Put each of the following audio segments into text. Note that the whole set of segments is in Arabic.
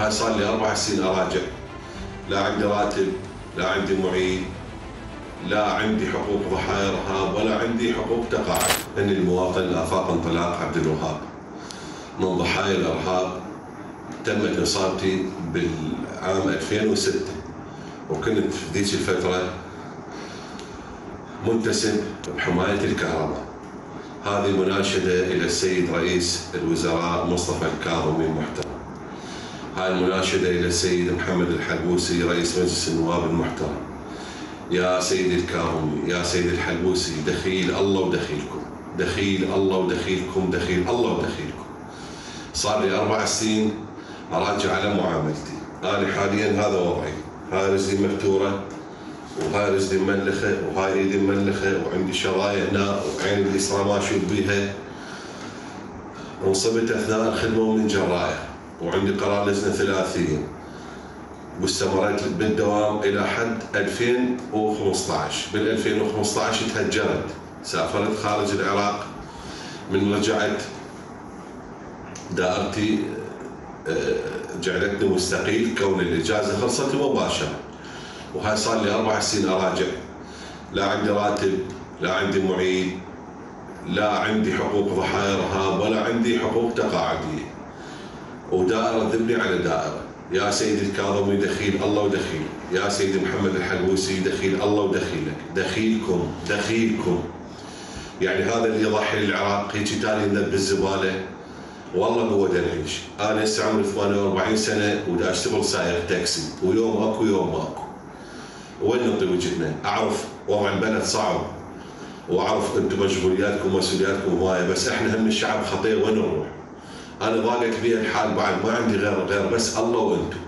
هاي صار لي أربع سنين أراجع. لا عندي راتب لا عندي معين لا عندي حقوق ضحايا ارهاب ولا عندي حقوق تقاعد. إني المواطن الافاق انطلاق عبد الوهاب. من ضحايا الإرهاب تمت إصابتي بالعام 2006 وكنت في ذيك الفترة منتسب بحماية الكهرباء. هذه مناشدة إلى السيد رئيس الوزراء مصطفى الكاظمي المناشده إلى السيد محمد الحلبوسي رئيس مجلس النواب المحترم. يا سيدي الكاظمي يا سيدي الحلبوسي دخيل الله ودخيلكم. دخيل الله ودخيلكم دخيل الله ودخيلكم. صار لي أربع سنين أراجع على معاملتي. أنا حاليا هذا وضعي. هاي رجلي مفتورة وهاي رجلي مملخه وهاي ايدي مملخه وعندي شرايح هنا وعين اليسرى ما أشوف بيها انصبت أثناء الخدمة من جراية. وعندي قرار لجنه ثلاثيه واستمريت بالدوام إلى حد 2015 بال 2015 تهجرت. سافرت خارج العراق من رجعت دائرتي آه، جعلتني مستقيل كون الاجازه خلصت مباشرة. وهاي صار لي أربع سنين أراجع. لا عندي راتب لا عندي معين لا عندي حقوق ضحايا ارهاب ولا عندي حقوق تقاعدية. ودائره ذبني على دائرة. يا سيدي الكاظمي دخيل الله ودخيل يا سيدي محمد الحلوسي دخيل الله ودخيلك دخيلكم دخيلكم. يعني هذا اللي يضحي للعراق هيك تالي يذب بالزبالة. والله قوة نعيش أنا هسه عمري 48 سنة ودا أشتغل سائق تاكسي. ويوم أكو يوم ماكو وين نعطي وجهنا؟ أعرف وضع البلد صعب. وأعرف أنتم مشغولياتكم ومسؤولياتكم هوايه بس إحنا هم الشعب خطير. وين نروح؟ أنا ضاقت بي الحال بعد ما عندي غير غير بس الله وأنتم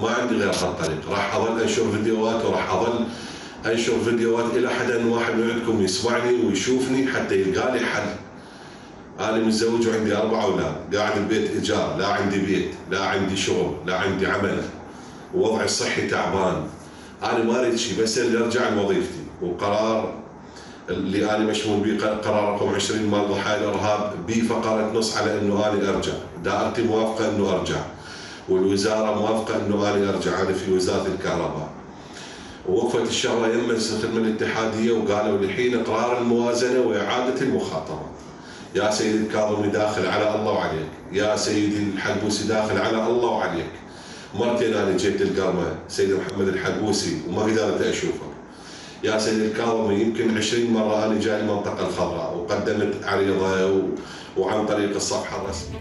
ما عندي غير هالطريق. راح أظل أنشر فيديوهات وراح أظل أنشر فيديوهات إلى حد أن واحد من عندكم يسمعني ويشوفني حتى يلقى لي حل. أنا متزوج وعندي أربع أولاد. قاعد البيت إيجار لا عندي بيت لا عندي شغل لا عندي عمل. ووضعي الصحي تعبان. أنا ما أريد شيء بس ارجع لوظيفتي. وقرار اللي أنا مشمول به قرار رقم 20 مال ضحايا الإرهاب بي فقرة نص على إنه أنا أرجع. دائرتي موافقة إنه أرجع. والوزارة موافقة إنه أنا أرجع. أنا في وزارة الكهرباء. ووقفت الشغله يم الخدمه الاتحادية وقالوا الحين إقرار الموازنة وإعادة المخاطرة. يا سيدي الكاظمي داخل على الله وعليك. يا سيدي الحلبوسي داخل على الله وعليك. مرتين أنا جيت القرمه سيدي محمد الحلبوسي وما قدرت أشوفك. يا سيدي الكاظمي يمكن 20 مرة أنا جاي المنطقة الخضراء وقدمت عريضه. وعن طريق الصفحة الرسمية